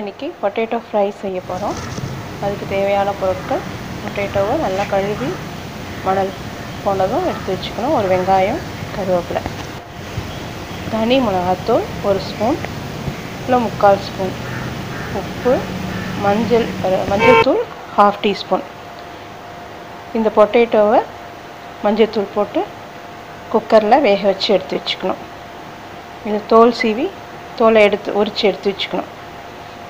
இன்றைக்கி potato fry செய்ய போகிறோம் அதுக்கு தேவையான பொருட்கள் பொட்டேட்டோவை நல்லா கழுவி மணல் போனதும் எடுத்து வச்சுக்கணும். ஒரு வெங்காயம் கருவேப்பிலை. தனி மிளகாத்தூள் ஒரு ஸ்பூன் இல்லை முக்கால் ஸ்பூன் உப்பு மஞ்சள் மஞ்சள் தூள் ஹாஃப் டீஸ்பூன் இந்த பொட்டேட்டோவை மஞ்சள் தூள் போட்டு குக்கரில் வேக வச்சு எடுத்து வச்சுக்கணும். இது தோல் சீவி தோலை எடுத்து உரித்து எடுத்து வச்சுக்கணும்.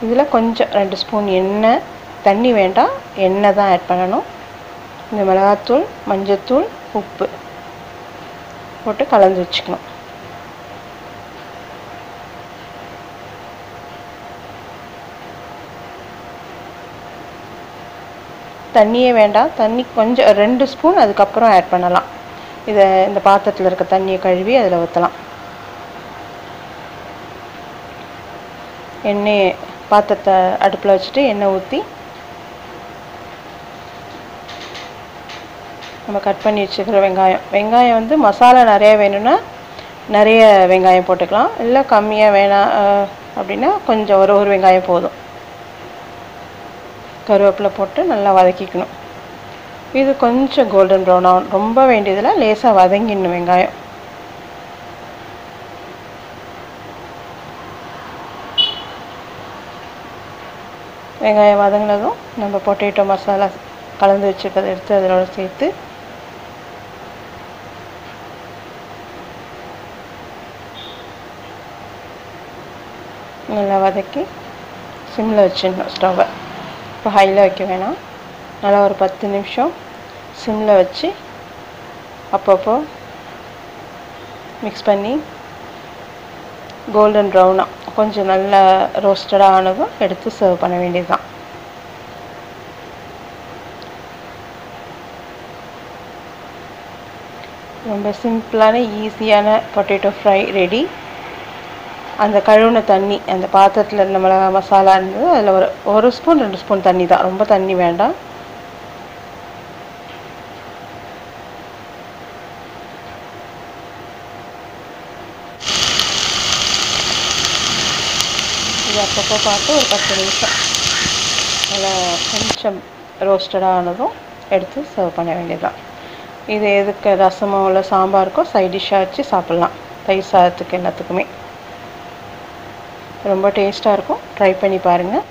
இதில் கொஞ்சம் ரெண்டு ஸ்பூன் எண்ணெய் தண்ணி வேண்டாம் எண்ணெய் தான் ஆட் பண்ணணும். இந்த மிளகாத்தூள் மஞ்சத்தூள் உப்பு போட்டு கலந்து வச்சுக்கணும். தண்ணியே வேண்டாம். தண்ணி கொஞ்சம் ரெண்டு ஸ்பூன் அதுக்கப்புறம் ஆட் பண்ணலாம். இதை இந்த பாத்திரத்தில் இருக்க தண்ணியை கழுவி அதில் ஊற்றலாம். எண்ணெய் பாத்திரத்தை அடுப்பில் வச்சுட்டு எண்ணெய் ஊற்றி நம்ம கட் பண்ணி வச்சுக்கிற வெங்காயம். வெங்காயம் வந்து மசாலா நிறைய வேணும்னா நிறைய வெங்காயம் போட்டுக்கலாம். இல்லை கம்மியாக வேணாம் அப்படின்னா கொஞ்சம் ஒரு ஒரு வெங்காயம் போதும். கருவேப்பிலை போட்டு நல்லா வதக்கிக்கணும். இது கொஞ்சம் கோல்டன் ப்ரௌன் ஆகும். ரொம்ப வேண்டியதில் லேசாக வதங்கிடணும் வெங்காயம். வெங்காயம் வதங்கினதும் நம்ம பொட்டேட்டோ மசாலா கலந்து வச்சுருக்கதை எடுத்து அதோட சேர்த்து நல்லா வதக்கி சிம்மில் வச்சிடணும் ஸ்டவ்வை இப்போ ஹையில் வைக்க வேணாம். நல்லா ஒரு பத்து நிமிஷம் சிம்மில் வச்சு அப்பப்போ மிக்ஸ் பண்ணி கோல்டன் ப்ரௌனாக கொஞ்சம் நல்லா ரோஸ்டடாக ஆனதும் எடுத்து சர்வ் பண்ண வேண்டியது தான் ரொம்ப சிம்பிளான ஈஸியான பொட்டேட்டோ ஃப்ரை ரெடி அந்த கழுவுன தண்ணி அந்த பாத்திரத்தில் இருந்த மிளகா மசாலா இருந்தது அதில் ஒரு ஒரு ஸ்பூன் ரெண்டு ஸ்பூன் தண்ணி தான் ரொம்ப தண்ணி வேண்டாம். இது அப்பப்போ பார்த்து ஒரு பத்து நிமிஷம். நல்லா கொஞ்சம் ரோஸ்டடாக ஆனதும் எடுத்து சர்வ் பண்ண வேண்டியதுதான். இது எதுக்கு ரசமோ இல்லை சாம்பாருக்கோ சைட் டிஷ்ஷாக வச்சு சாப்பிட்லாம். தயிர் சாதத்துக்கு எல்லாத்துக்குமே ரொம்ப டேஸ்ட்டாக இருக்கும். ட்ரை பண்ணி பாருங்கள்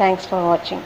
தேங்க்ஸ் ஃபார் வாட்சிங்